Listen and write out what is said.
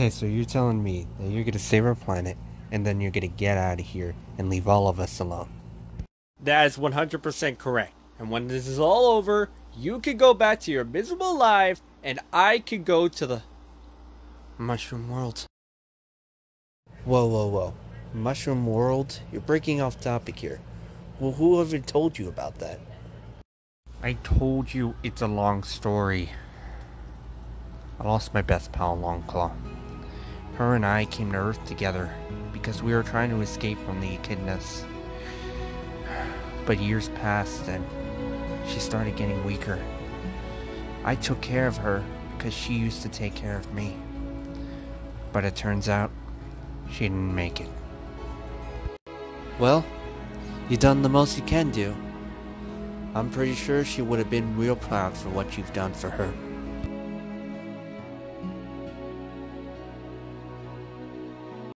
Okay, so you're telling me that you're gonna save our planet, and then you're gonna get out of here and leave all of us alone. That is 100% correct. And when this is all over, you can go back to your miserable life, and I can go to the Mushroom World. Whoa, whoa, whoa. Mushroom World? You're breaking off topic here. Well, who ever told you about that? I told you it's a long story. I lost my best pal, Long Longclaw. Her and I came to Earth together because we were trying to escape from the echidnas. But years passed and she started getting weaker. I took care of her because she used to take care of me. But it turns out she didn't make it. Well, you done the most you can do. I'm pretty sure she would have been real proud for what you've done for her.